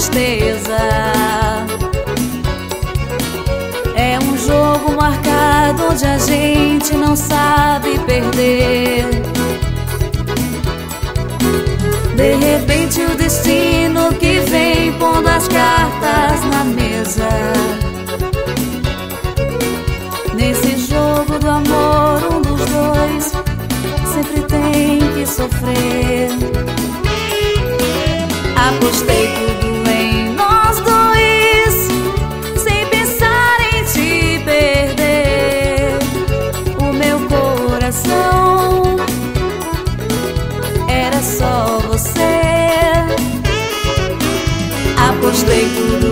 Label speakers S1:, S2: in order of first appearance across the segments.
S1: tristeza. É um jogo marcado onde a gente não sabe perder. De repente o destino
S2: Hare Guru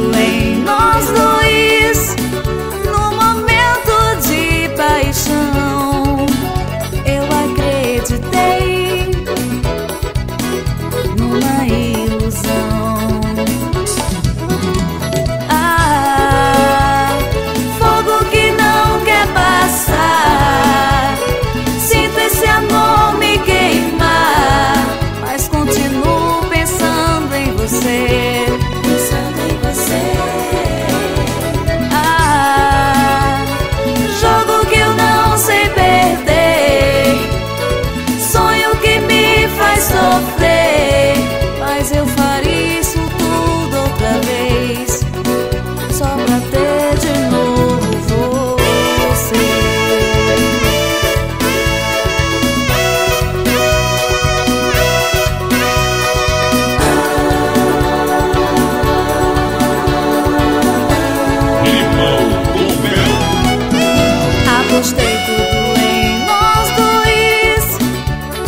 S1: Conquistei tudo em nós dois,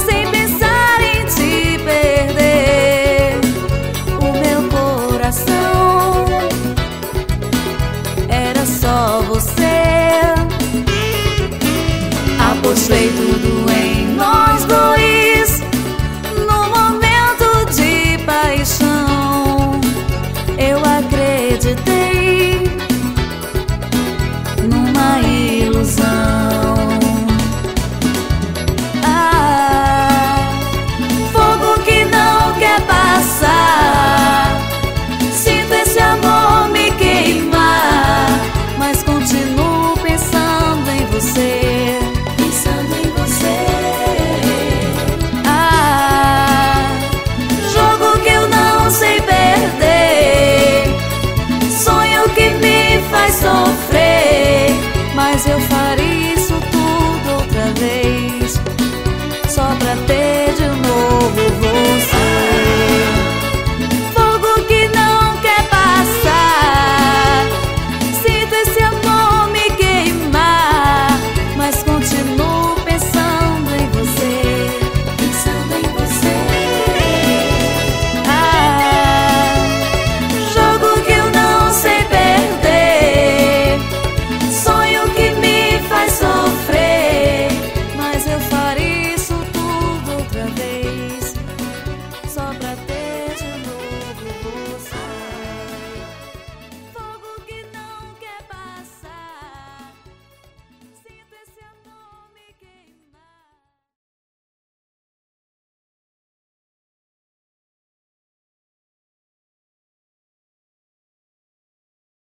S1: sem pensar em te perder. O meu coração era só você. Apostei tudo